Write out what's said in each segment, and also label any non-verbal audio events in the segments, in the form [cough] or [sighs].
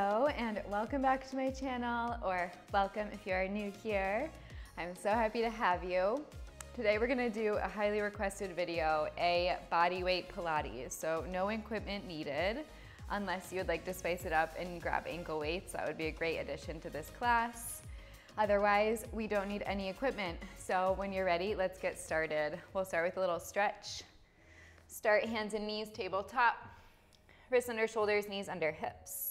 Hello and welcome back to my channel or welcome if you are new here. I'm so happy to have you. Today we're gonna do a highly requested video, a body weight Pilates. So no equipment needed unless you would like to spice it up and grab ankle weights. That would be a great addition to this class. Otherwise, we don't need any equipment. So when you're ready, let's get started. We'll start with a little stretch. Start hands and knees, tabletop. Wrists under shoulders, knees under hips.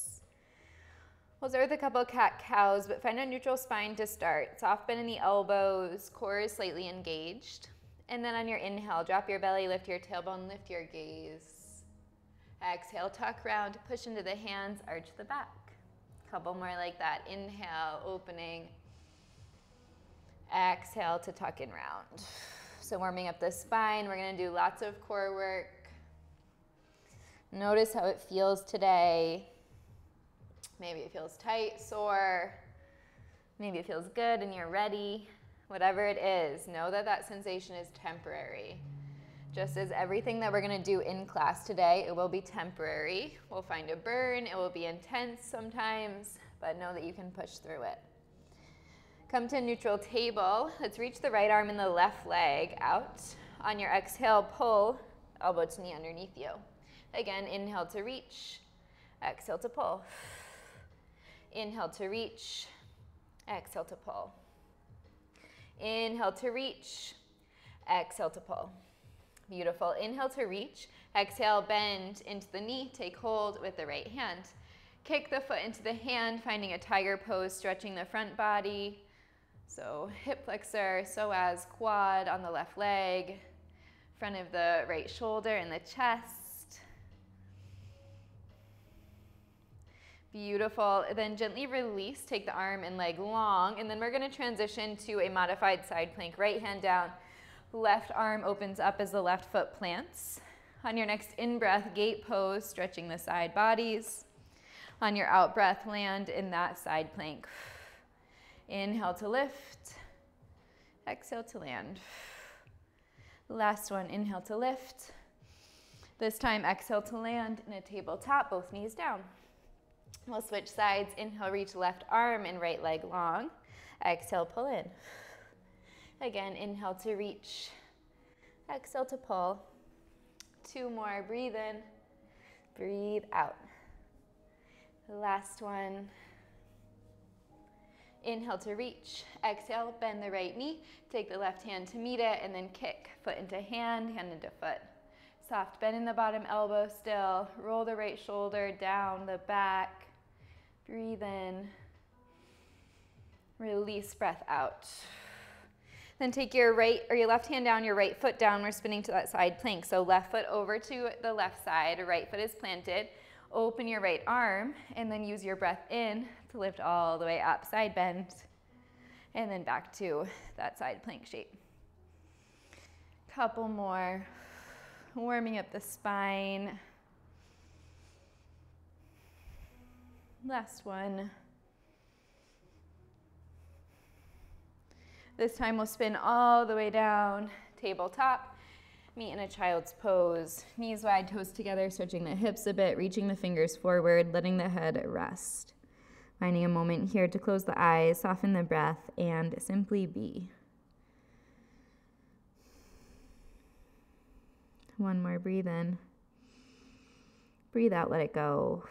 We'll start with a couple cat cows, but find a neutral spine to start. Soft bend in the elbows, core is slightly engaged. And then on your inhale, drop your belly, lift your tailbone, lift your gaze. Exhale, tuck round, push into the hands, arch the back. Couple more like that. Inhale, opening. Exhale to tuck in round. So warming up the spine, we're gonna do lots of core work. Notice how it feels today. Maybe it feels tight, sore. Maybe it feels good and you're ready. Whatever it is, know that that sensation is temporary. Just as everything that we're gonna do in class today, it will be temporary. We'll find a burn, it will be intense sometimes, but know that you can push through it. Come to neutral table. Let's reach the right arm and the left leg out. On your exhale, pull elbow to knee underneath you. Again, inhale to reach, exhale to pull. Inhale to reach, exhale to pull. Inhale to reach, exhale to pull. Beautiful. Inhale to reach. Exhale, bend into the knee. Take hold with the right hand. Kick the foot into the hand, finding a tiger pose, stretching the front body. So hip flexor, psoas, quad on the left leg, front of the right shoulder and the chest. Beautiful. Then gently release, take the arm and leg long, and then we're gonna transition to a modified side plank. Right hand down, left arm opens up as the left foot plants. On your next in-breath, gate pose, stretching the side bodies. On your out-breath, land in that side plank. Inhale to lift, exhale to land. Last one, inhale to lift. This time, exhale to land in a tabletop, both knees down. We'll switch sides. Inhale, reach left arm and right leg long. Exhale, pull in. Again, inhale to reach. Exhale to pull. Two more. Breathe in. Breathe out. Last one. Inhale to reach. Exhale, bend the right knee. Take the left hand to meet it and then kick. Foot into hand, hand into foot. Soft bend in the bottom elbow still. Roll the right shoulder down the back. Breathe in. Release breath out. Then take your right or your left hand down, your right foot down. We're spinning to that side plank. So left foot over to the left side, right foot is planted. Open your right arm and then use your breath in to lift all the way up, side bend, and then back to that side plank shape. Couple more, warming up the spine. Last one. This time we'll spin all the way down, tabletop. Meet in a child's pose. Knees wide, toes together, stretching the hips a bit, reaching the fingers forward, letting the head rest. Finding a moment here to close the eyes, soften the breath, and simply be. One more, breathe in. Breathe out, let it go.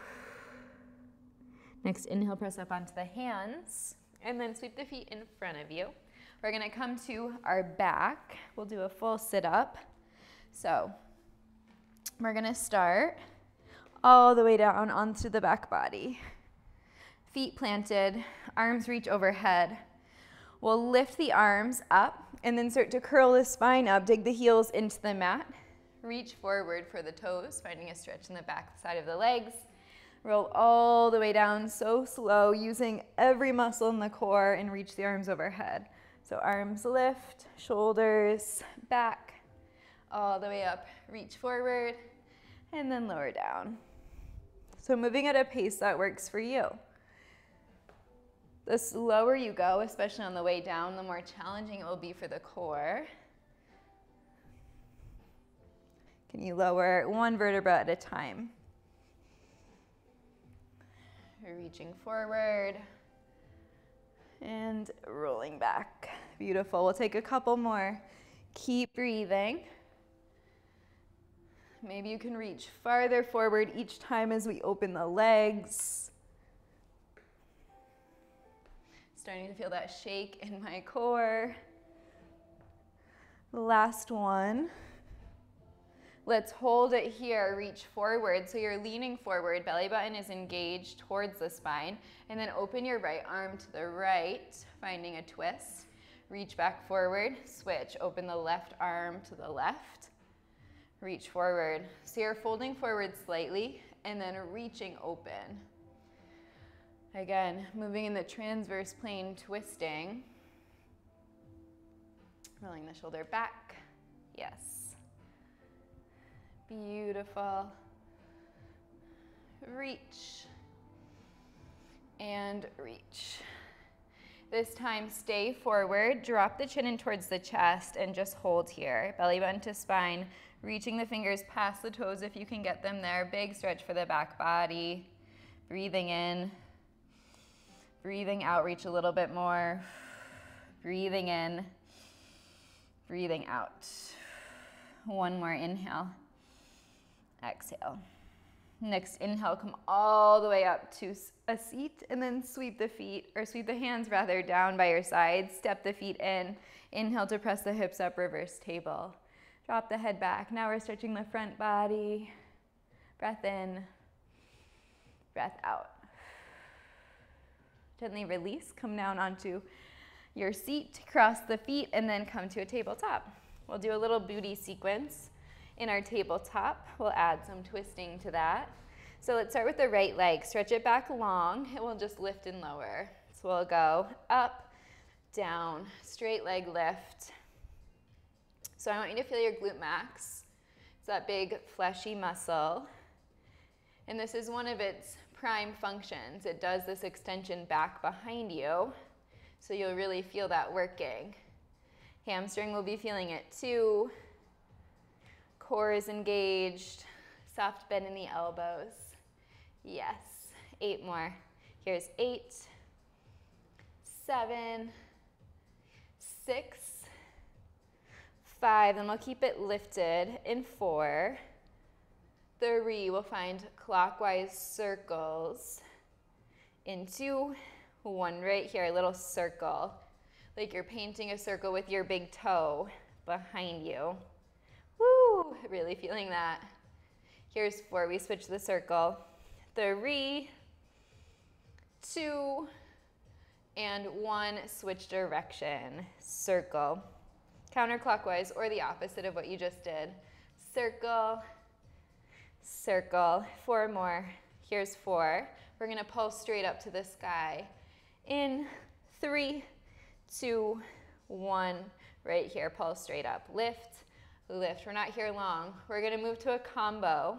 Next, inhale, press up onto the hands, and then sweep the feet in front of you. We're gonna come to our back. We'll do a full sit up. So we're gonna start all the way down onto the back body. Feet planted, arms reach overhead. We'll lift the arms up and then start to curl the spine up, dig the heels into the mat. Reach forward for the toes, finding a stretch in the back side of the legs. Roll all the way down so slow, using every muscle in the core and reach the arms overhead. So arms lift, shoulders back, all the way up. Reach forward and then lower down. So moving at a pace that works for you. The slower you go, especially on the way down, the more challenging it will be for the core. Can you lower one vertebra at a time? Reaching forward and rolling back. Beautiful. We'll take a couple more. Keep breathing. Maybe you can reach farther forward each time as we open the legs. Starting to feel that shake in my core. Last one. Let's hold it here, reach forward. So you're leaning forward, belly button is engaged towards the spine, and then open your right arm to the right, finding a twist. Reach back forward, switch, open the left arm to the left, reach forward. So you're folding forward slightly and then reaching open. Again, moving in the transverse plane, twisting. Rolling the shoulder back. Yes. Beautiful. Reach and reach. This time, stay forward, drop the chin in towards the chest, and just hold here. Belly button to spine, reaching the fingers past the toes if you can get them there. Big stretch for the back body. Breathing in, breathing out, reach a little bit more. Breathing in, breathing out. One more inhale. Exhale. Next inhale, come all the way up to a seat and then sweep the feet, or sweep the hands rather, down by your sides. Step the feet in. Inhale to press the hips up, reverse table. Drop the head back. Now we're stretching the front body. Breath in, breath out. Gently release, come down onto your seat, cross the feet, and then come to a tabletop. We'll do a little booty sequence in our tabletop. We'll add some twisting to that. So let's start with the right leg. Stretch it back long. It will just lift and lower. So we'll go up, down, straight leg lift. So I want you to feel your glute max. It's that big fleshy muscle. And this is one of its prime functions. It does this extension back behind you. So you'll really feel that working. Hamstring will be feeling it too. Core is engaged. Soft bend in the elbows. Yes. Eight more. Here's eight, seven, six, five, and we'll keep it lifted in four. Three, we'll find clockwise circles in two, one right here, a little circle, like you're painting a circle with your big toe behind you. Really feeling that. Here's four, we switch the circle. Three, two, and one, switch direction. Circle. Counterclockwise or the opposite of what you just did. Circle, circle. Four more. Here's four. We're gonna pulse straight up to the sky. In three, two, one. Right here, pulse straight up. Lift, lift. We're not here long. We're gonna move to a combo.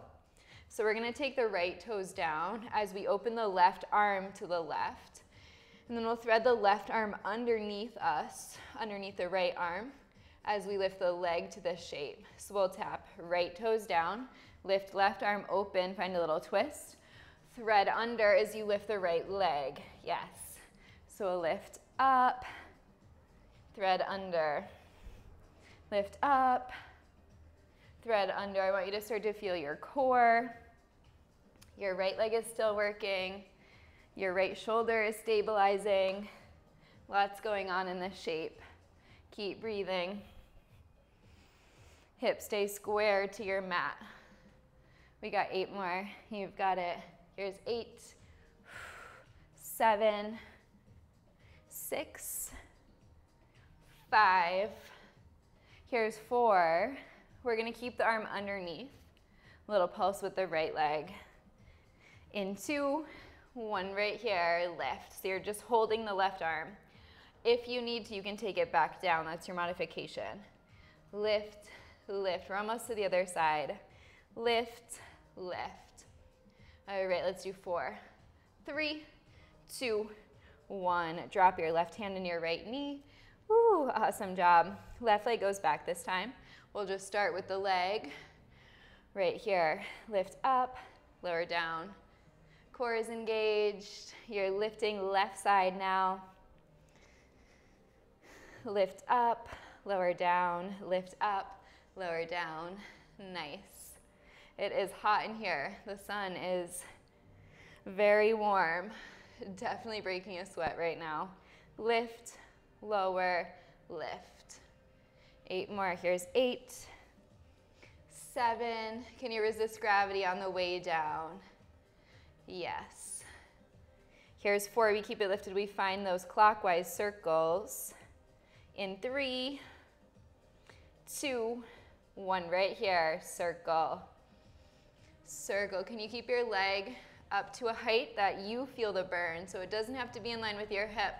So we're gonna take the right toes down as we open the left arm to the left. And then we'll thread the left arm underneath us, underneath the right arm, as we lift the leg to this shape. So we'll tap right toes down, lift left arm open, find a little twist. Thread under as you lift the right leg. Yes. So lift up, thread under, lift up, thread under. I want you to start to feel your core. Your right leg is still working. Your right shoulder is stabilizing. Lots going on in this shape. Keep breathing. Hips stay square to your mat. We got eight more. You've got it. Here's eight, seven, six, five. Here's four, we're gonna keep the arm underneath. Little pulse with the right leg. In two, one right here, lift. So you're just holding the left arm. If you need to, you can take it back down. That's your modification. Lift, lift. We're almost to the other side. Lift, lift. All right, let's do four, three, two, one. Drop your left hand in your right knee. Woo, awesome job. Left leg goes back this time. We'll just start with the leg right here. Lift up, lower down. Core is engaged. You're lifting left side now. Lift up, lower down, lift up, lower down. Nice. It is hot in here. The sun is very warm. Definitely breaking a sweat right now. Lift, lower, lift. Eight more. Here's eight, seven. Can you resist gravity on the way down? Yes. Here's four. We keep it lifted. We find those clockwise circles. In three, two, one right here. Circle. Circle. Can you keep your leg up to a height that you feel the burn? So it doesn't have to be in line with your hip.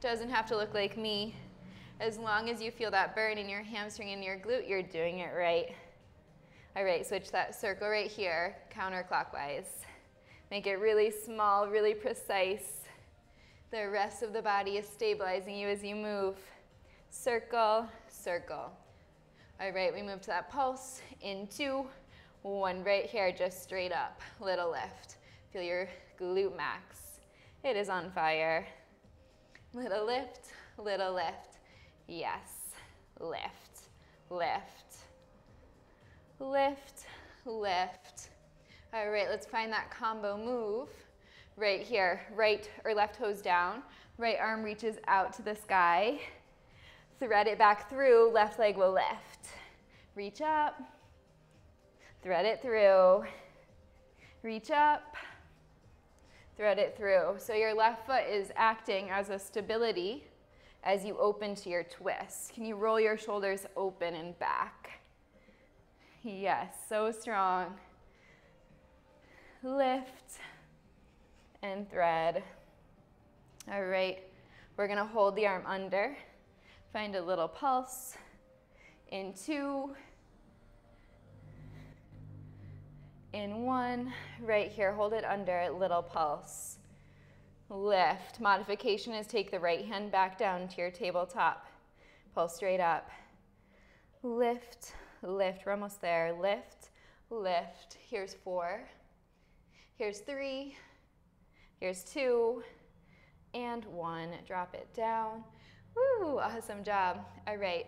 Doesn't have to look like me. As long as you feel that burn in your hamstring and your glute, you're doing it right. All right, switch that circle right here, counterclockwise. Make it really small, really precise. The rest of the body is stabilizing you as you move. Circle, circle. All right, we move to that pulse. In two, one right here, just straight up. Little lift. Feel your glute max. It is on fire. Little lift, little lift. Yes. Lift, lift, lift, lift. All right, let's find that combo move right here. Right or left toes down. Right arm reaches out to the sky. Thread it back through, left leg will lift. Reach up, thread it through, reach up, thread it through. So your left foot is acting as a stability as you open to your twist. Can you roll your shoulders open and back? Yes, so strong. Lift and thread. All right, we're gonna hold the arm under. Find a little pulse in two, in one, right here, hold it under, little pulse. Lift. Modification is take the right hand back down to your tabletop. Pull straight up. Lift, lift. We're almost there. Lift, lift. Here's four. Here's three. Here's two. And one. Drop it down. Woo, awesome job. All right.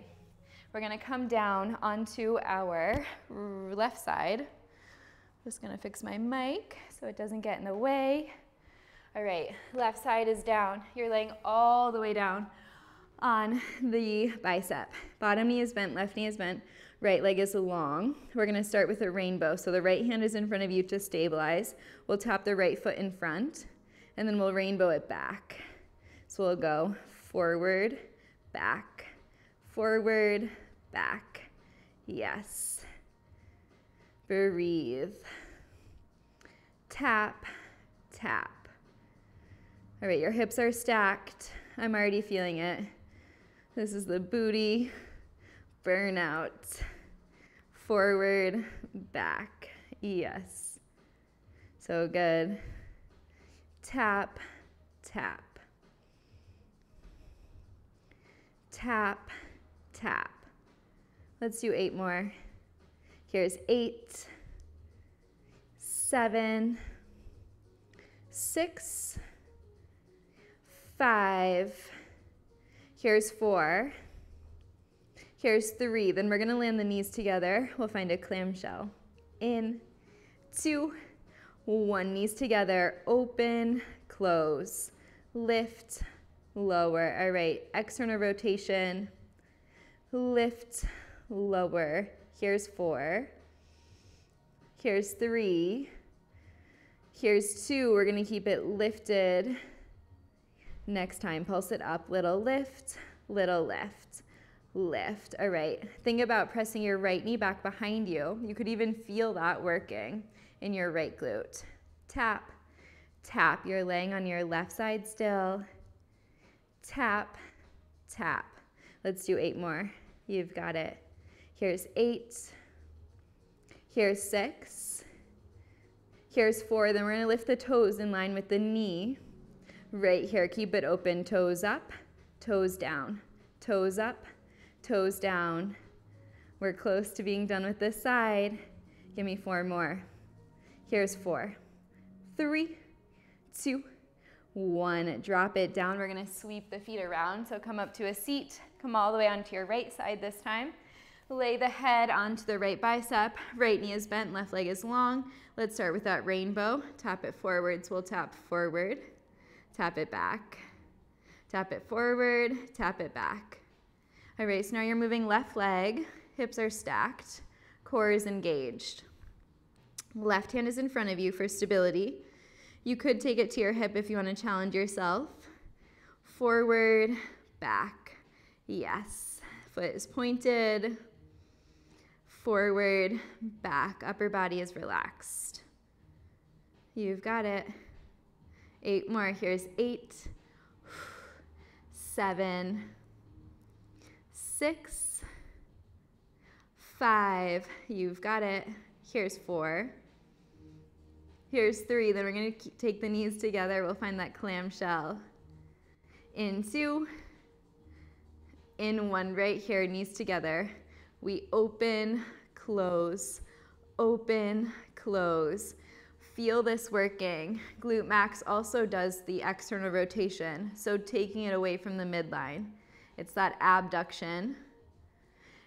We're going to come down onto our left side. Just going to fix my mic so it doesn't get in the way. All right, left side is down. You're laying all the way down on the bicep. Bottom knee is bent, left knee is bent, right leg is long. We're gonna start with a rainbow. So the right hand is in front of you to stabilize. We'll tap the right foot in front, and then we'll rainbow it back. So we'll go forward, back, forward, back. Yes. Breathe. Tap, tap. All right, your hips are stacked. I'm already feeling it. This is the booty, burnout, forward, back. Yes. So good. Tap, tap. Tap, tap. Let's do eight more. Here's eight, seven, six, five. Here's four. Here's three. Then we're gonna land the knees together. We'll find a clamshell. In, two, one. Knees together. Open, close, lift, lower. All right, external rotation. Lift, lower. Here's four. Here's three. Here's two. We're gonna keep it lifted Next time, pulse it up, little lift, little lift, lift. All right, think about pressing your right knee back behind you. You could even feel that working in your right glute. Tap, tap. You're laying on your left side still. Tap, tap. Let's do eight more. You've got it. Here's eight. Here's six. Here's four. Then we're going to lift the toes in line with the knee. Right here, keep it open, toes up, toes down, toes up, toes down. We're close to being done with this side. Give me four more. Here's four, three, two, one. Drop it down. We're gonna sweep the feet around. So come up to a seat. Come all the way onto your right side this time. Lay the head onto the right bicep. Right knee is bent, left leg is long. Let's start with that rainbow. Tap it forwards. We'll tap forward. Tap it back. Tap it forward. Tap it back. All right, so now you're moving left leg. Hips are stacked. Core is engaged. Left hand is in front of you for stability. You could take it to your hip if you want to challenge yourself. Forward, back. Yes. Foot is pointed. Forward, back. Upper body is relaxed. You've got it. Eight more. Here's eight, seven, six, five. You've got it. Here's four. Here's three. Then we're going to take the knees together. We'll find that clamshell. In two. In one right here, knees together. We open, close, open, close. Feel this working. Glute max also does the external rotation, so taking it away from the midline. It's that abduction.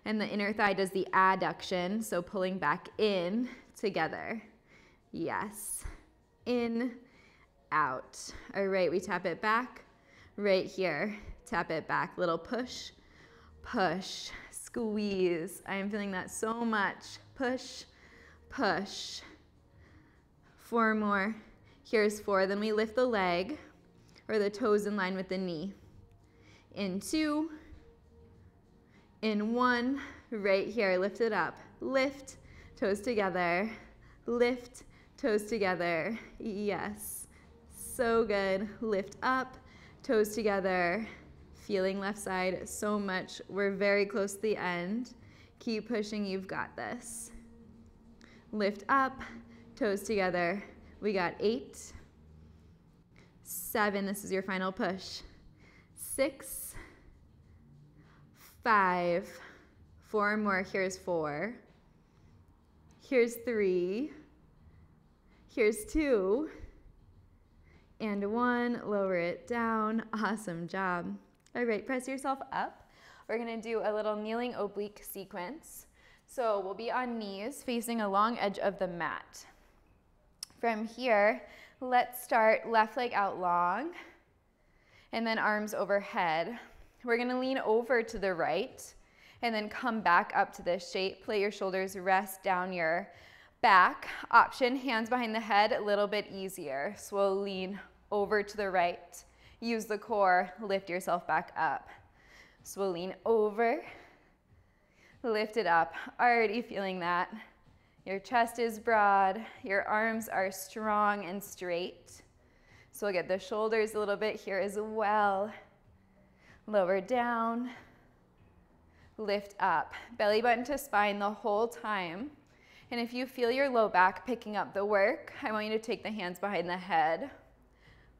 And the inner thigh does the adduction, so pulling back in together. Yes. In, out. All right, we tap it back. Right here. Tap it back. Little push, push, squeeze. I am feeling that so much. Push, push. Four more. Here's four. Then we lift the leg or the toes in line with the knee. In two. In one. Right here. Lift it up. Lift. Toes together. Lift toes together. Yes. So good. Lift up, toes together. Feeling left side so much. We're very close to the end. Keep pushing. You've got this. Lift up, toes together. We got eight, seven. This is your final push. Six, five, four more. Here's four. Here's three. Here's two. And one, lower it down. Awesome job. All right, press yourself up. We're gonna do a little kneeling oblique sequence. So we'll be on knees facing a long edge of the mat. From here, let's start left leg out long and then arms overhead. We're gonna lean over to the right and then come back up to this shape. Let your shoulders rest down your back option, hands behind the head, a little bit easier. So we'll lean over to the right, use the core, lift yourself back up. So we'll lean over, lift it up. Already feeling that. Your chest is broad, your arms are strong and straight. So we'll get the shoulders a little bit here as well. Lower down, lift up. Belly button to spine the whole time. And if you feel your low back picking up the work, I want you to take the hands behind the head.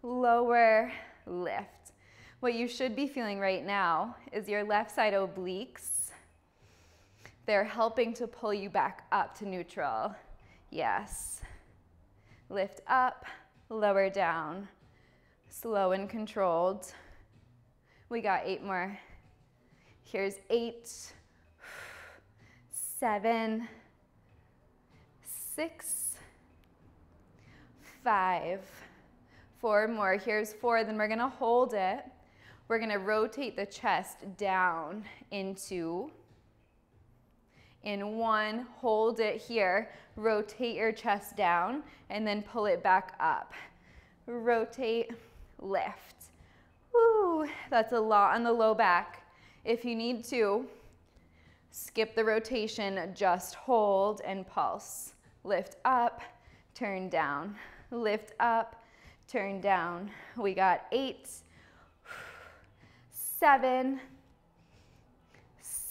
Lower, lift. What you should be feeling right now is your left side obliques. They're helping to pull you back up to neutral. Yes. Lift up, lower down. Slow and controlled. We got eight more. Here's eight, seven, six, five, four more. Here's four, then we're gonna hold it. We're gonna rotate the chest down into, in one, hold it here, rotate your chest down, and then pull it back up. Rotate, lift. Woo, that's a lot on the low back. If you need to, skip the rotation, just hold and pulse lift up, turn down, lift up, turn down. We got eight, [sighs] seven,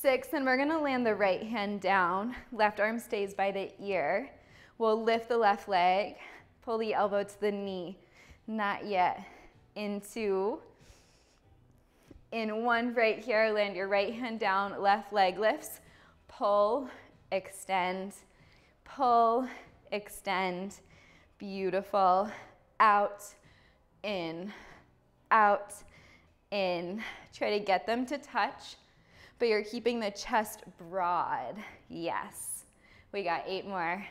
six, and we're gonna land the right hand down. Left arm stays by the ear. We'll lift the left leg, pull the elbow to the knee. Not yet. Into, in one right here, land your right hand down, left leg lifts, pull, extend, pull, extend, beautiful, out, in, out, in. Try to get them to touch, but you're keeping the chest broad. Yes. We got eight more.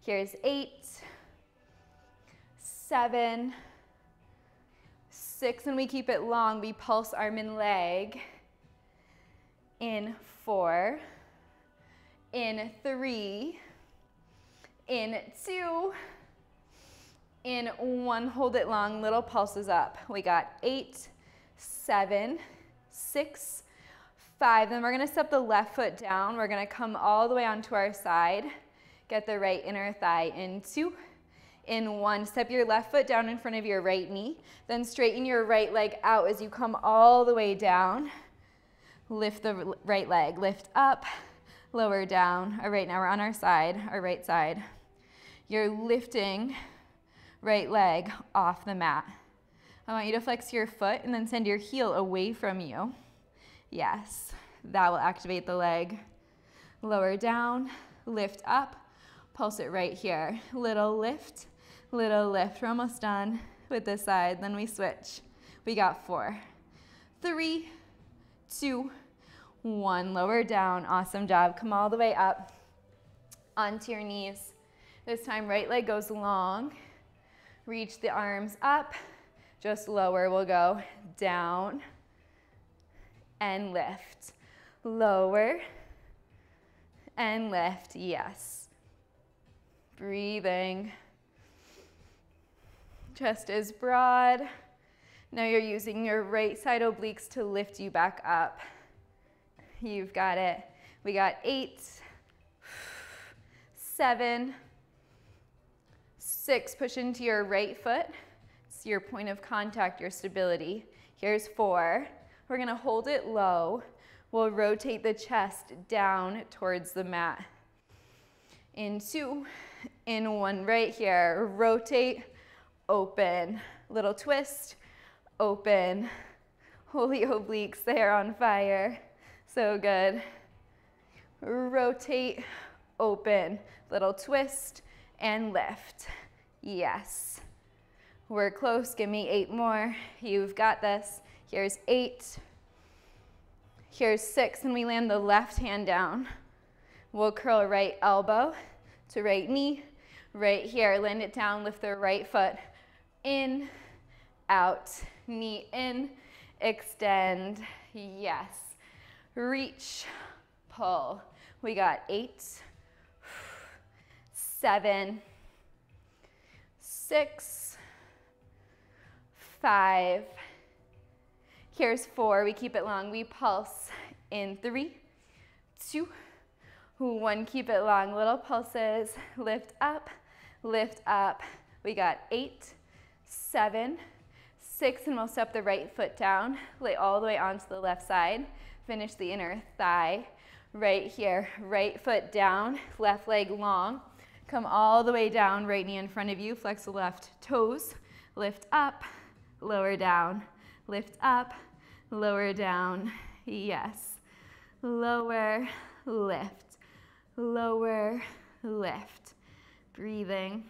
Here's eight, seven, six, and we keep it long. We pulse arm and leg. In four, in three, in two, in one, hold it long, little pulses up. We got eight, seven, six, five. Then we're gonna step the left foot down. We're gonna come all the way onto our side. Get the right inner thigh in two, in one. Step your left foot down in front of your right knee. Then straighten your right leg out as you come all the way down. Lift the right leg, lift up, lower down. All right, now we're on our side, our right side. You're lifting right leg off the mat. I want you to flex your foot and then send your heel away from you. Yes, that will activate the leg. Lower down, lift up, pulse it right here. Little lift, little lift. We're almost done with this side. Then we switch. We got four, three, two, one. Lower down. Awesome job. Come all the way up onto your knees. This time, right leg goes long. Reach the arms up. Just lower. We'll go down and lift. Lower and lift. Yes. Breathing. Chest is broad. Now you're using your right side obliques to lift you back up. You've got it. We got eight, seven, six. Push into your right foot. It's your point of contact, your stability. Here's four. We're gonna hold it low. We'll rotate the chest down towards the mat. In two, in one right here. Rotate, open. Little twist, open. Holy obliques, they are on fire. So good. Rotate, open. Little twist and lift. Yes. We're close. Give me eight more. You've got this. Here's eight. Here's six, and we land the left hand down. We'll curl right elbow to right knee. Right here, land it down, lift the right foot in, out, knee in, extend, yes. Reach, pull. We got eight, seven, six, five. Here's four. We keep it long. We pulse in three, two, one. Keep it long. Little pulses. Lift up, lift up. We got eight, seven, six, and we'll step the right foot down, lay all the way onto the left side, finish the inner thigh right here, right foot down, left leg long, come all the way down, right knee in front of you, flex the left toes, lift up, lower down, lift up, lower down, yes, lower, lift, lower, lift, breathing,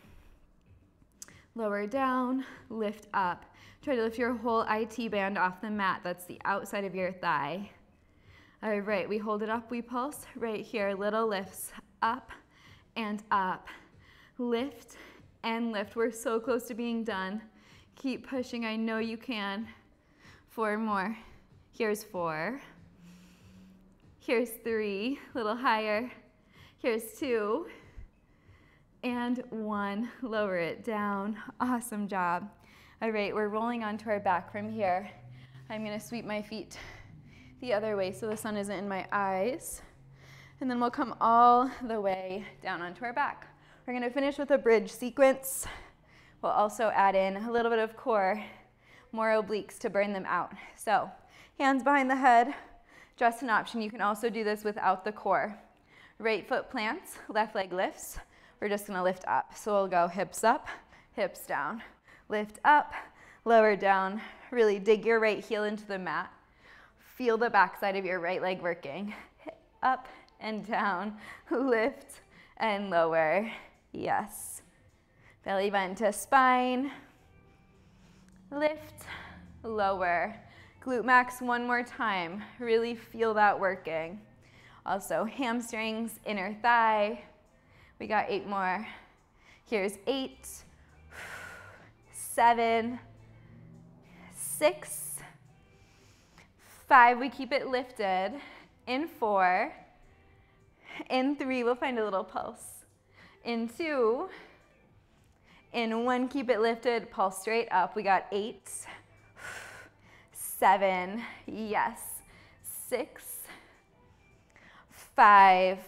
lower down, lift up. Try to lift your whole IT band off the mat. That's the outside of your thigh. All right, we hold it up, we pulse. Right here, little lifts up and up. Lift and lift. We're so close to being done. Keep pushing, I know you can. Four more. Here's four. Here's three, a little higher. Here's two and one. Lower it down. Awesome job. All right, we're rolling onto our back from here. I'm gonna sweep my feet the other way so the sun isn't in my eyes. And then we'll come all the way down onto our back. We're gonna finish with a bridge sequence. We'll also add in a little bit of core, more obliques to burn them out. So hands behind the head, just an option. You can also do this without the core. Right foot plants, left leg lifts, we're just gonna lift up. So we'll go hips up, hips down, lift up, lower down. Really dig your right heel into the mat. Feel the backside of your right leg working. Up and down, [laughs] lift and lower. Yes. Belly button to spine. Lift, lower. Glute max one more time. Really feel that working. Also hamstrings, inner thigh. We got eight more. Here's eight, seven, six, five. We keep it lifted. In four, in three, we'll find a little pulse. In two, in one, keep it lifted, pulse straight up. We got eight, seven, yes, six, five,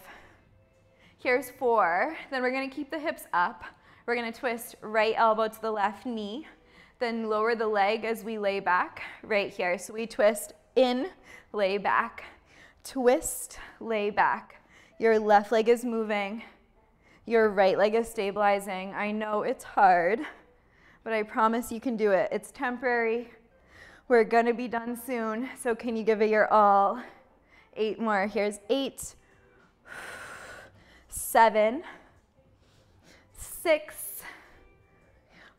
here's four. Then we're gonna keep the hips up. We're gonna twist right elbow to the left knee, then lower the leg as we lay back right here. So we twist in, lay back, twist, lay back. Your left leg is moving, your right leg is stabilizing. I know it's hard, but I promise you can do it. It's temporary. We're gonna be done soon, so can you give it your all? Eight more. Here's eight, seven, six,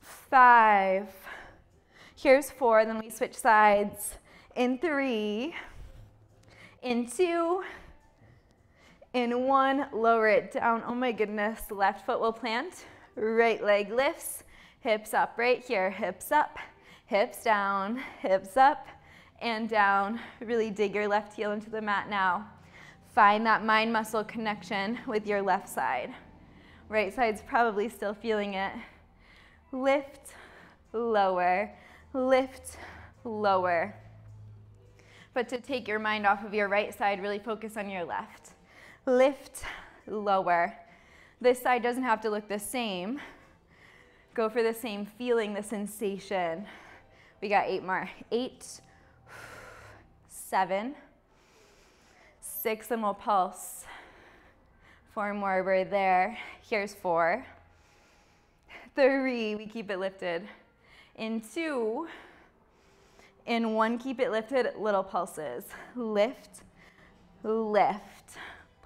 five. Here's four, then we switch sides. In three, in two, in one, lower it down. Oh my goodness, left foot will plant, right leg lifts, hips up right here, hips up, hips down, hips up and down. Really dig your left heel into the mat now. Find that mind muscle connection with your left side. Right side's probably still feeling it. Lift, lower, lift, lower. But to take your mind off of your right side, really focus on your left. Lift, lower. This side doesn't have to look the same. Go for the same feeling, the sensation. We got eight more. Eight, seven, six, and we'll pulse. Four more, we're there. Here's four. Three, we keep it lifted. In two, in one, keep it lifted, little pulses. Lift, lift,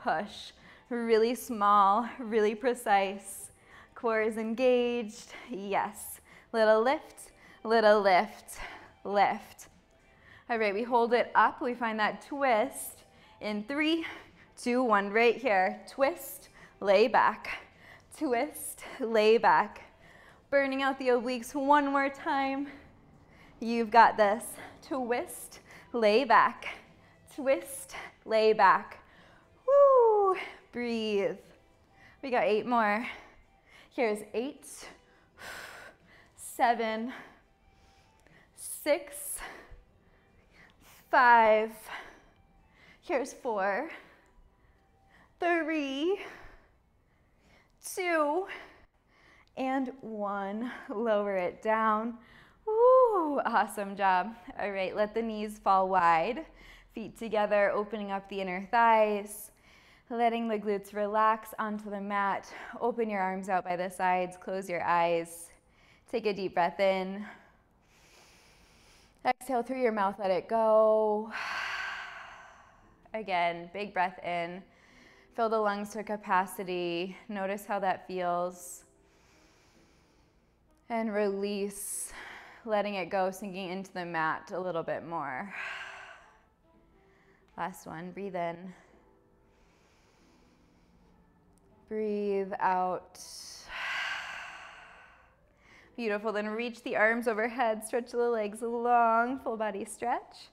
push. Really small, really precise. Core is engaged, yes. Little lift, little lift, lift. All right, we hold it up. We find that twist in three, two, one, right here. Twist, lay back, twist, lay back. Burning out the obliques one more time. You've got this. Twist, lay back, twist, lay back. Breathe. We got eight more. Here's eight, seven, six, five. Here's four, three, two, and one. Lower it down. Woo, awesome job. All right, let the knees fall wide. Feet together, opening up the inner thighs, letting the glutes relax onto the mat. Open your arms out by the sides, close your eyes. Take a deep breath in. Exhale through your mouth, let it go. Again, big breath in. Fill the lungs to capacity. Notice how that feels. And release letting it go, sinking into the mat a little bit more. Last one, breathe in. Breathe out. [sighs] Beautiful, then reach the arms overhead, stretch the legs long, full body stretch.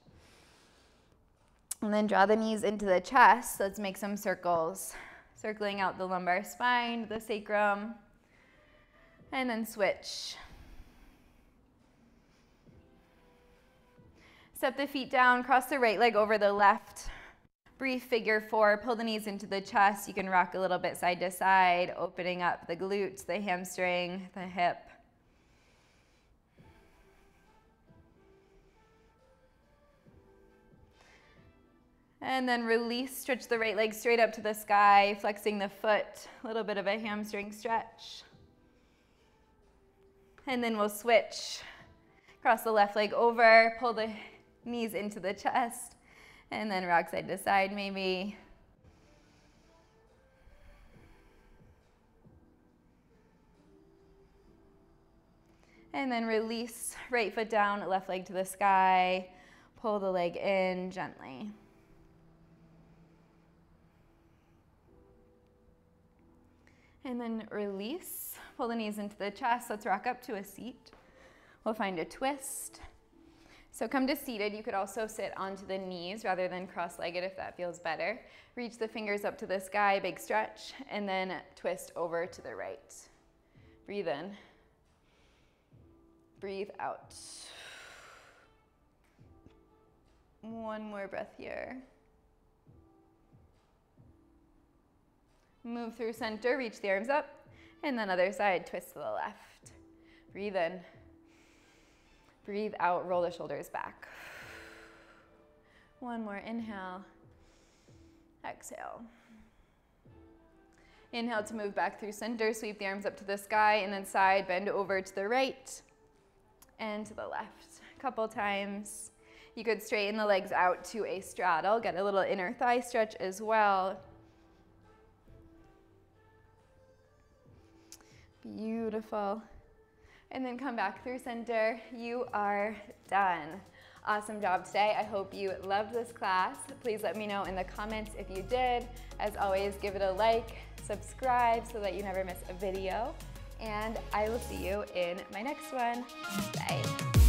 And then draw the knees into the chest. Let's make some circles. Circling out the lumbar spine, the sacrum, and then switch. Step the feet down, cross the right leg over the left. Brief figure four, pull the knees into the chest. You can rock a little bit side to side, opening up the glutes, the hamstring, the hip. And then release, stretch the right leg straight up to the sky, flexing the foot, a little bit of a hamstring stretch. And then we'll switch. Cross the left leg over, pull the knees into the chest, and then rock side to side maybe. And then release, right foot down, left leg to the sky. Pull the leg in gently. And then release, pull the knees into the chest. Let's rock up to a seat. We'll find a twist. So come to seated. You could also sit onto the knees rather than cross-legged if that feels better. Reach the fingers up to the sky, big stretch, and then twist over to the right. Breathe in. Breathe out. One more breath here. Move through center, reach the arms up, and then other side, twist to the left. Breathe in. Breathe out, roll the shoulders back. One more inhale. Exhale. Inhale to move back through center, sweep the arms up to the sky, and then side, bend over to the right and to the left. A couple times. You could straighten the legs out to a straddle, get a little inner thigh stretch as well. Beautiful. And then come back through center. You are done. Awesome job today. I hope you loved this class. Please let me know in the comments if you did. As always, give it a like, subscribe so that you never miss a video. And I will see you in my next one. Bye.